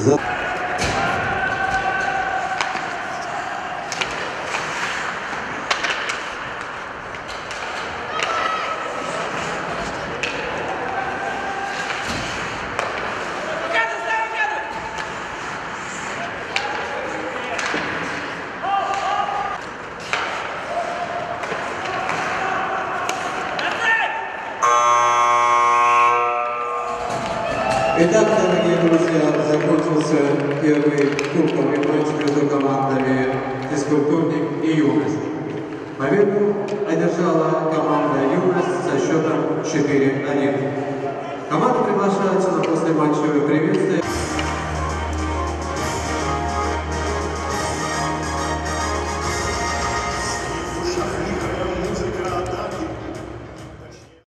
За... Итак, дорогие друзья, закончился первый кубковый матч между командами «Физкультурник» и «Юность». Победу одержала команда «Юность» со счетом 4-1. Команда приглашается на